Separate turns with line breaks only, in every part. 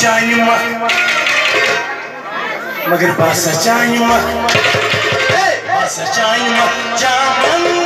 चान मगर बस चान बस चान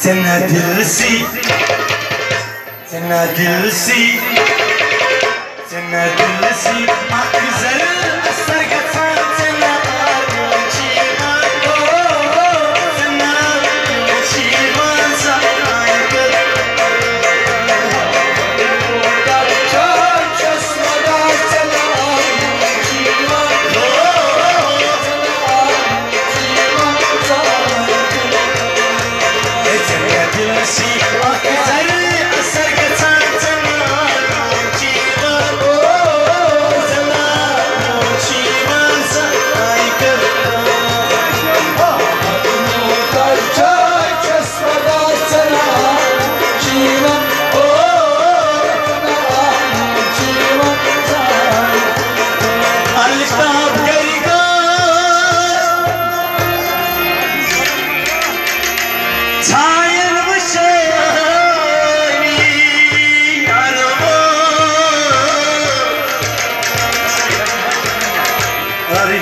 चामन Cenna dilsi Cenna dilsi Cenna dilsi Ak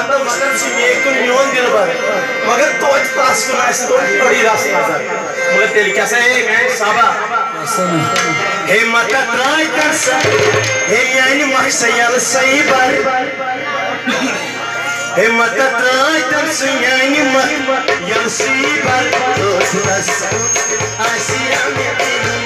माता मगर सिमेतुन न्यून दिलबर मगर तोच पास को नाश तो बड़ी रास नज़र
मगर तेरी कैसा है मैं साबा? हे माता ट्राई कर सर। हे यानी मह सयाल सही बार। हे माता ट्राई कर सर यानी मह याल सही बार। दोस्त आसिया में